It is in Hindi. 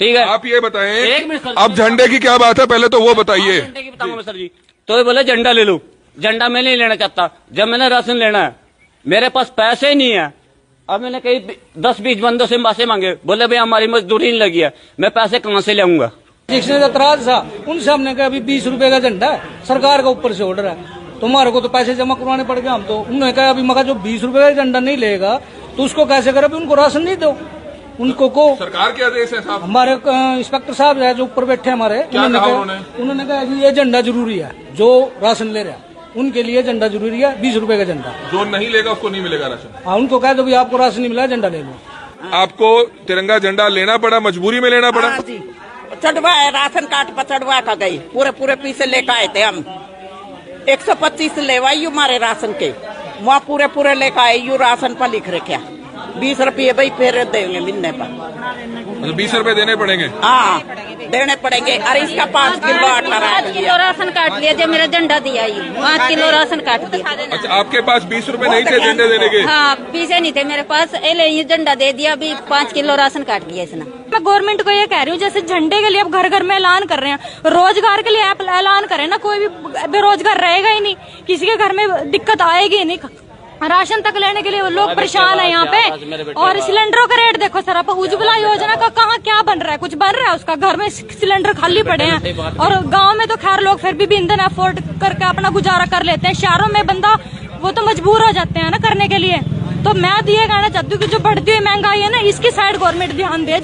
ठीक है। आप ये एक बताएँ मिनट अब झंडे की क्या बात है? पहले तो वो बताइए। की बताऊँगा सर जी। तो ये बोले झंडा ले लो। झंडा मैं नहीं लेना चाहता। जब मैंने राशन लेना है मेरे पास पैसे ही नहीं है। अब मैंने कई दस बीस बंदों से पैसे मांगे। बोले भाई हमारी मजदूरी नहीं लगी है। मैं पैसे कहाँ से लाऊँगा? जिसने एतराज़ था उनसे हमने कहा अभी बीस रुपए का झंडा है सरकार का ऊपर से ऑर्डर है। तुम्हारे को तो पैसे जमा करवाने पड़ गए हम तो। उन्होंने कहा अभी मगर जो बीस रुपए का झंडा नहीं लेगा तो उसको कैसे करे? अभी उनको राशन नहीं दो। उनको को सरकार के आदेश है साहब। हमारे इंस्पेक्टर साहब है जो ऊपर बैठे हमारे उन्होंने कहा कहा उन्होंने? उन्होंने कहा कि ये झंडा ज़रूरी है जो राशन ले रहे है उनके लिए झंडा ज़रूरी है बीस रूपए का झंडा। जो नहीं लेगा उसको नहीं मिलेगा राशन। हाँ उनको कह दो भी आपको राशन नहीं मिला झंडा ले लो। आपको तिरंगा झंडा लेना पड़ा मजबूरी में लेना पड़ा? हाँ जी। चढ़वाए राशन कार्ड पर चढ़वा का गई। पूरे पूरे पीछे लेकर आए थे हम। 125 लेवाई यू हमारे राशन के। वहाँ पूरे पूरे लेकर आए यू राशन पर लिख रखे बीस रुपये भाई फिर देंगे मिलने पर। मतलब बीस रुपए देने पड़ेंगे? हाँ देने पड़ेंगे। अरे इसका पाँच किलो आटा पाँच किलो राशन काट लिया जब मेरा झंडा दिया ही। पाँच किलो राशन काट दिया। अच्छा आपके पास बीस रुपए नहीं थे झंडे देने के? हाँ पीछे नहीं थे मेरे पास। ए ले ये झंडा दे दिया अभी पाँच किलो राशन काट दिया इसने। मैं गवर्नमेंट को ये कह रही हूँ जैसे झंडे के लिए अब घर घर में ऐलान कर रहे हैं रोज़गार के लिए आप ऐलान करें ना कोई भी बेरोजगार रहेगा ही नहीं। किसी के घर में दिक्कत आएगी नहीं। राशन तक लेने के लिए लोग परेशान है यहाँ पे। और सिलेंडरों का रेट देखो सर आप उज्ज्वला योजना का कहाँ क्या बन रहा है? कुछ बन रहा है उसका? घर में सिलेंडर खाली पड़े हैं। और गाँव में तो खैर लोग फिर भी ईंधन अफोर्ड करके अपना गुजारा कर लेते हैं। शहरों में बंदा वो तो मजबूर हो जाते हैं ना करने के लिए। तो मैं तो ये कहना चाहती हूँ कि जो बढ़ती हुई महँगाई है ना इसकी साइड गवर्नमेंट ध्यान दे।